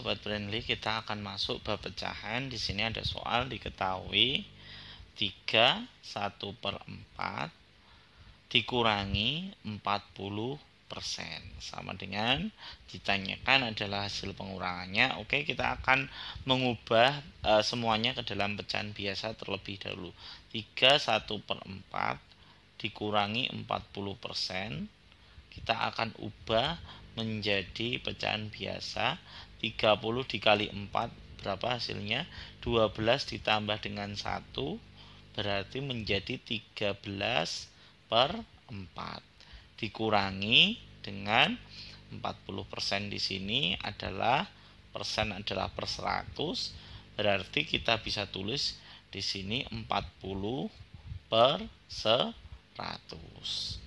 sahabat Brandly, kita akan masuk bab pecahan. Di sini ada soal diketahui 3 1 per 4 dikurangi 40 persen. Sama dengan ditanyakan adalah hasil pengurangannya. Oke kita akan mengubah e, semuanya ke dalam pecahan biasa terlebih dahulu. 3 1 per 4 dikurangi 40 persen. Kita akan ubah menjadi pecahan biasa 30 dikali 4 berapa hasilnya? 12 ditambah dengan 1 berarti menjadi 13 per 4 dikurangi dengan 40% di sini adalah persen adalah per 100 berarti kita bisa tulis di sini 40 per 100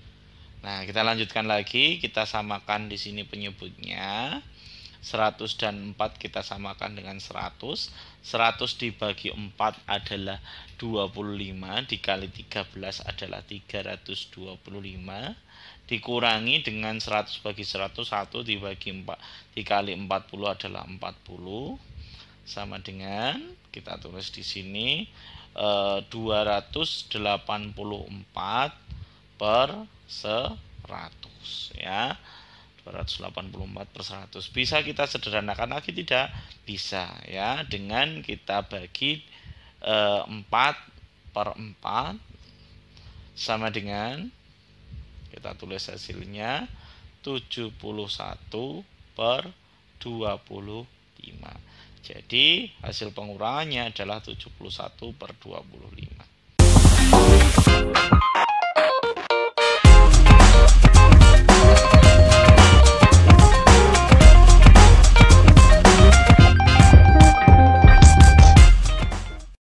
Nah, kita lanjutkan lagi, kita samakan di sini penyebutnya. 100 dan 4 kita samakan dengan 100. 100 dibagi 4 adalah 25, dikali 13 adalah 325. Dikurangi dengan 100 bagi 100, 1 dibagi 4, dikali 40 adalah 40. Sama dengan, kita tulis di sini, eh, 284 per 100 ya. 284 per 100 bisa kita sederhanakan lagi? Tidak. Bisa ya. Dengan kita bagi e, eh, 4 per 4 sama dengan kita tulis hasilnya 71 per 25 jadi hasil pengurangannya adalah 71 per 25